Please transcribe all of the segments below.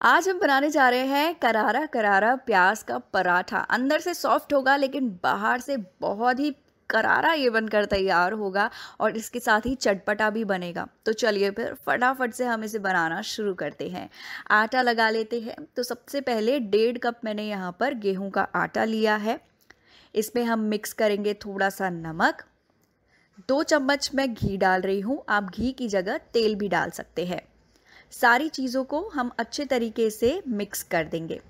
आज हम बनाने जा रहे हैं करारा करारा प्याज का पराठा। अंदर से सॉफ्ट होगा, लेकिन बाहर से बहुत ही करारा ये बनकर तैयार होगा और इसके साथ ही चटपटा भी बनेगा। तो चलिए फिर फटाफट से हम इसे बनाना शुरू करते हैं। आटा लगा लेते हैं। तो सबसे पहले डेढ़ कप मैंने यहाँ पर गेहूँ का आटा लिया है। इसमें हम मिक्स करेंगे थोड़ा सा नमक। दो चम्मच मैं घी डाल रही हूँ। आप घी की जगह तेल भी डाल सकते हैं। सारी चीज़ों को हम अच्छे तरीके से मिक्स कर देंगे।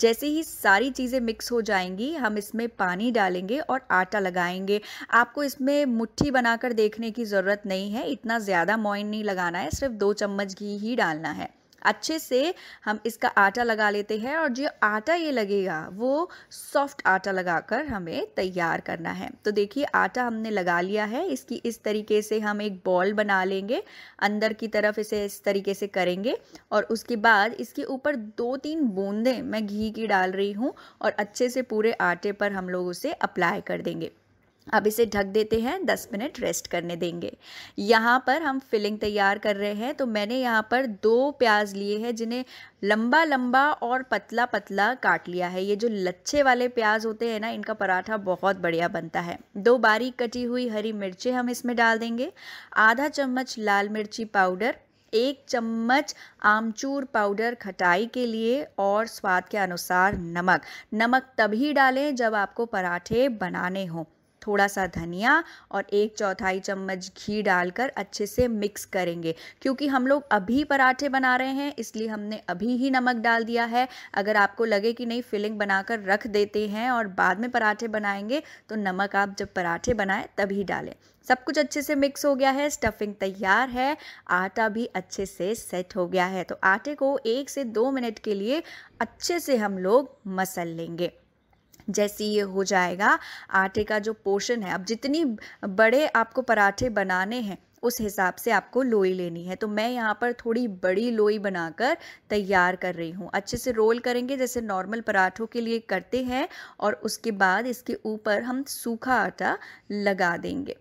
जैसे ही सारी चीज़ें मिक्स हो जाएँगी, हम इसमें पानी डालेंगे और आटा लगाएँगे। आपको इसमें मुट्ठी बनाकर देखने की ज़रूरत नहीं है, इतना ज़्यादा मोइन नहीं लगाना है, सिर्फ़ दो चम्मच घी ही डालना है। अच्छे से हम इसका आटा लगा लेते हैं और जो आटा ये लगेगा, वो सॉफ्ट आटा लगाकर हमें तैयार करना है। तो देखिए, आटा हमने लगा लिया है। इसकी इस तरीके से हम एक बॉल बना लेंगे। अंदर की तरफ़ इसे इस तरीके से करेंगे और उसके बाद इसके ऊपर दो तीन बूंदें, मैं घी की डाल रही हूँ और अच्छे से पूरे आटे पर हम लोग उसे अप्लाई कर देंगे। अब इसे ढक देते हैं 10 मिनट रेस्ट करने देंगे। यहाँ पर हम फिलिंग तैयार कर रहे हैं तो मैंने यहाँ पर दो प्याज लिए हैं, जिन्हें लंबा लंबा और पतला पतला काट लिया है। ये जो लच्छे वाले प्याज होते हैं ना, इनका पराठा बहुत बढ़िया बनता है। दो बारीक कटी हुई हरी मिर्चें हम इसमें डाल देंगे। आधा चम्मच लाल मिर्ची पाउडर, एक चम्मच आमचूर पाउडर खटाई के लिए और स्वाद के अनुसार नमक। नमक तभी डालें जब आपको पराठे बनाने हों। थोड़ा सा धनिया और एक चौथाई चम्मच घी डालकर अच्छे से मिक्स करेंगे। क्योंकि हम लोग अभी पराठे बना रहे हैं, इसलिए हमने अभी ही नमक डाल दिया है। अगर आपको लगे कि नहीं, फिलिंग बनाकर रख देते हैं और बाद में पराठे बनाएँगे तो नमक आप जब पराठे बनाएँ, तभी डालें। सब कुछ अच्छे से मिक्स हो गया है, स्टफिंग तैयार है, आटा भी अच्छे से सेट हो गया है। तो आटे को एक से दो मिनट के लिए अच्छे से हम लोग मसल लेंगे। जैसे ये हो जाएगा, आटे का जो पोर्शन है, अब जितनी बड़े आपको पराठे बनाने हैं, उस हिसाब से आपको लोई लेनी है। तो मैं यहाँ पर थोड़ी बड़ी लोई बनाकर तैयार कर रही हूँ। अच्छे से रोल करेंगे, जैसे नॉर्मल पराठों के लिए करते हैं और उसके बाद इसके ऊपर हम सूखा आटा लगा देंगे।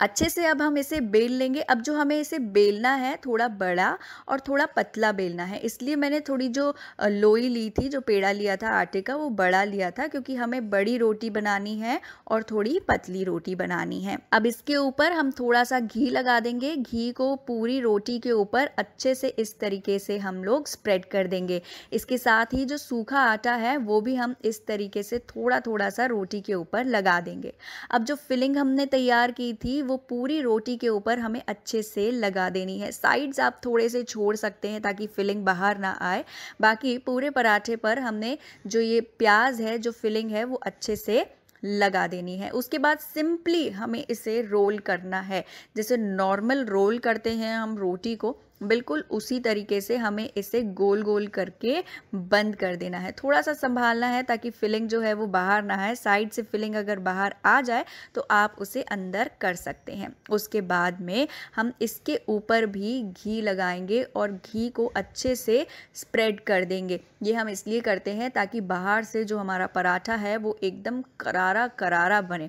अच्छे से अब हम इसे बेल लेंगे। अब जो हमें इसे बेलना है, थोड़ा बड़ा और थोड़ा पतला बेलना है, इसलिए मैंने थोड़ी जो लोई ली थी, जो पेड़ा लिया था आटे का, वो बड़ा लिया था क्योंकि हमें बड़ी रोटी बनानी है और थोड़ी पतली रोटी बनानी है। अब इसके ऊपर हम थोड़ा सा घी लगा देंगे। घी को पूरी रोटी के ऊपर अच्छे से इस तरीके से हम लोग स्प्रेड कर देंगे। इसके साथ ही जो सूखा आटा है, वो भी हम इस तरीके से थोड़ा थोड़ा सा रोटी के ऊपर लगा देंगे। अब जो फिलिंग हमने तैयार की थी वो पूरी रोटी के ऊपर हमें अच्छे से लगा देनी है। साइड्स आप थोड़े से छोड़ सकते हैं ताकि फिलिंग बाहर ना आए। बाकी पूरे पराठे पर हमने जो ये प्याज है, जो फिलिंग है, वो अच्छे से लगा देनी है। उसके बाद सिंपली हमें इसे रोल करना है। जैसे नॉर्मल रोल करते हैं हम रोटी को बिल्कुल उसी तरीके से हमें इसे गोल गोल करके बंद कर देना है। थोड़ा सा संभालना है ताकि फिलिंग जो है वो बाहर ना आए। साइड से फिलिंग अगर बाहर आ जाए तो आप उसे अंदर कर सकते हैं। उसके बाद में हम इसके ऊपर भी घी लगाएँगे और घी को अच्छे से स्प्रेड कर देंगे। ये हम इसलिए करते हैं ताकि बाहर से जो हमारा पराठा है वो एकदम करारा करारा बने।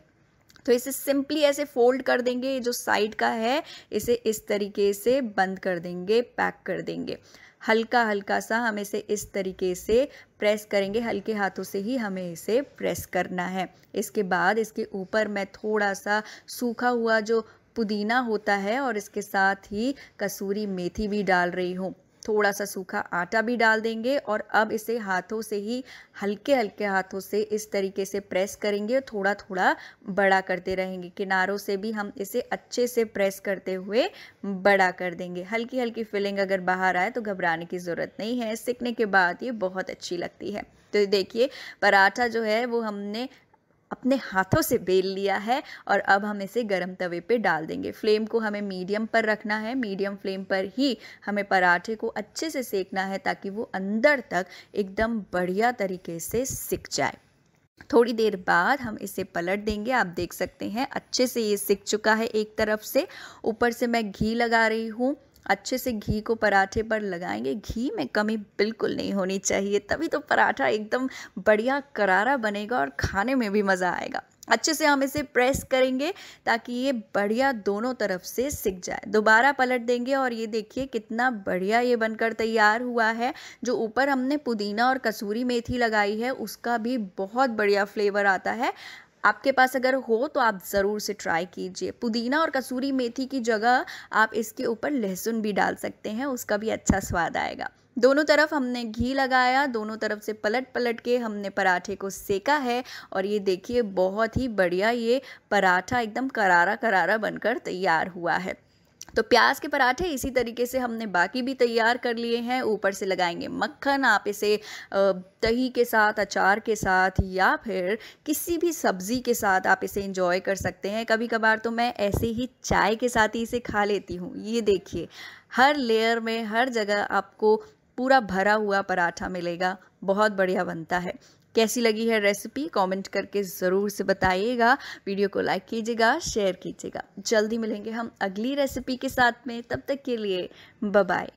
तो इसे सिंपली ऐसे फोल्ड कर देंगे जो साइड का है, इसे इस तरीके से बंद कर देंगे पैक कर देंगे। हल्का हल्का सा हम इसे इस तरीके से प्रेस करेंगे, हल्के हाथों से ही हमें इसे प्रेस करना है। इसके बाद इसके ऊपर मैं थोड़ा सा सूखा हुआ जो पुदीना होता है और इसके साथ ही कसूरी मेथी भी डाल रही हूँ। थोड़ा सा सूखा आटा भी डाल देंगे और अब इसे हाथों से ही हल्के हल्के हाथों से इस तरीके से प्रेस करेंगे और थोड़ा थोड़ा बड़ा करते रहेंगे। किनारों से भी हम इसे अच्छे से प्रेस करते हुए बड़ा कर देंगे। हल्की हल्की फिलिंग अगर बाहर आए तो घबराने की ज़रूरत नहीं है। सीखने के बाद ये बहुत अच्छी लगती है। तो देखिए, पराठा जो है वो हमने अपने हाथों से बेल लिया है और अब हम इसे गर्म तवे पे डाल देंगे। फ्लेम को हमें मीडियम पर रखना है। मीडियम फ्लेम पर ही हमें पराठे को अच्छे से सेकना है ताकि वो अंदर तक एकदम बढ़िया तरीके से सिक जाए। थोड़ी देर बाद हम इसे पलट देंगे। आप देख सकते हैं, अच्छे से ये सिक चुका है एक तरफ़ से। ऊपर से मैं घी लगा रही हूँ। अच्छे से घी को पराठे पर लगाएँगे। घी में कमी बिल्कुल नहीं होनी चाहिए, तभी तो पराठा एकदम बढ़िया करारा बनेगा और खाने में भी मज़ा आएगा। अच्छे से हम इसे प्रेस करेंगे ताकि ये बढ़िया दोनों तरफ़ से सिक जाए। दोबारा पलट देंगे और ये देखिए कितना बढ़िया ये बनकर तैयार हुआ है। जो ऊपर हमने पुदीना और कसूरी मेथी लगाई है, उसका भी बहुत बढ़िया फ्लेवर आता है। आपके पास अगर हो तो आप ज़रूर से ट्राई कीजिए। पुदीना और कसूरी मेथी की जगह आप इसके ऊपर लहसुन भी डाल सकते हैं, उसका भी अच्छा स्वाद आएगा। दोनों तरफ़ हमने घी लगाया, दोनों तरफ़ से पलट पलट के हमने पराठे को सेका है और ये देखिए बहुत ही बढ़िया ये पराठा एकदम करारा करारा बनकर तैयार हुआ है। तो प्याज के पराठे इसी तरीके से हमने बाकी भी तैयार कर लिए हैं। ऊपर से लगाएँगे मक्खन, आप इसे दही के साथ, अचार के साथ या फिर किसी भी सब्ज़ी के साथ आप इसे इंजॉय कर सकते हैं। कभी कभार तो मैं ऐसे ही चाय के साथ ही इसे खा लेती हूँ। ये देखिए, हर लेयर में, हर जगह आपको पूरा भरा हुआ पराठा मिलेगा। बहुत बढ़िया बनता है। कैसी लगी है रेसिपी कमेंट करके ज़रूर से बताइएगा। वीडियो को लाइक कीजिएगा शेयर कीजिएगा। जल्दी मिलेंगे हम अगली रेसिपी के साथ में। तब तक के लिए बाय